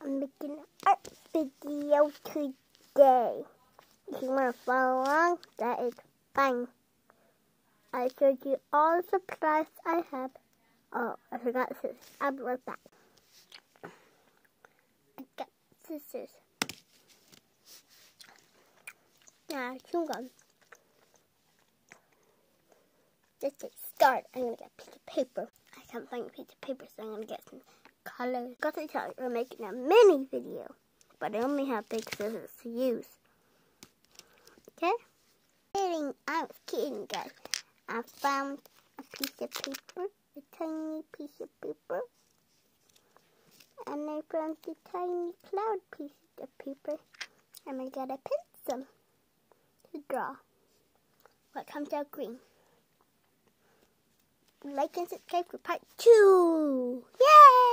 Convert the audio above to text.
I'm making an art video today. If you want to follow along, that is fine. I showed you all the supplies I have. Oh, I forgot scissors. I'll be right back. I got scissors. Now, chewing gum. Just to start, I'm going to get a piece of paper. I can't find a piece of paper, so I'm going to get some colors. Got to tell you, we're making a mini video, but I only have big scissors to use. Okay? Kidding, I was kidding, guys. I found a piece of paper, a tiny piece of paper, and I found a tiny cloud piece of paper, and I got a pencil to draw. What comes out green? Like and subscribe for part two. Yay!